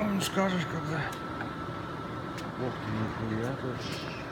Он а ну скажешь, когда. Ох ты, нихуя тут.